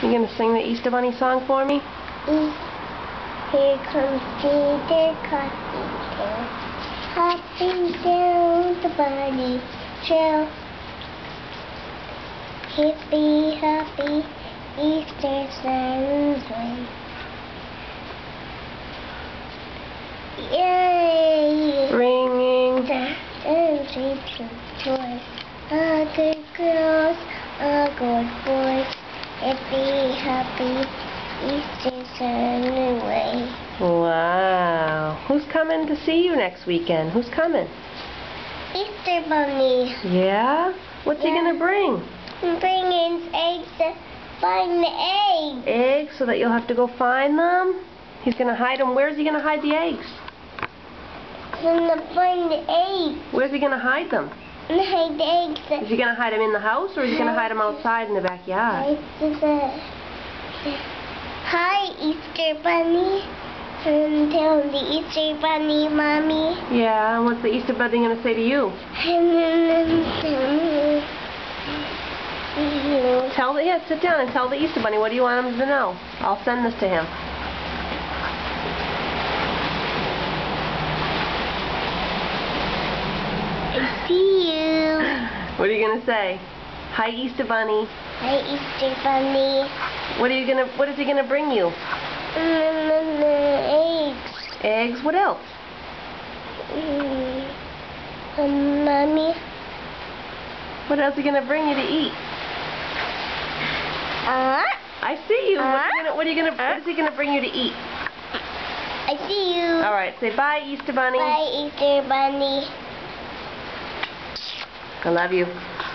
You gonna sing the Easter Bunny song for me? Here comes Peter Coffee hopping down the bunny trail. Hippy happy Easter sun's way. Yay! Ringing. Dancing to toys. All good girls, all good boys. Hippy happy Easter anyway. Wow. Who's coming to see you next weekend? Who's coming? Easter bunny. Yeah? What's he gonna bring? Bringing eggs uh, to find the eggs. Eggs so that you'll have to go find them? He's gonna hide them. Where's he gonna hide the eggs? Gonna find the eggs. Where's he gonna hide them? Hide eggs. Is he gonna hide them in the house or is he gonna hide them outside in the backyard? Hi, Easter bunny. And tell the Easter bunny, mommy. Yeah, and what's the Easter Bunny gonna say to you? And then, you. Tell the, yeah, sit down and tell the Easter Bunny what do you want him to know. I'll send this to him. I see. What are you gonna say? Hi Easter Bunny. Hi, Easter bunny. What are you gonna what is he gonna bring you? Then the eggs. Eggs, what else? Mm. Um, mommy. What else is he gonna bring you to eat? Uh, I see you. What are you gonna what are you gonna what is he gonna bring you to eat? I see you. Alright, say bye Easter Bunny. Bye, Easter bunny. I love you.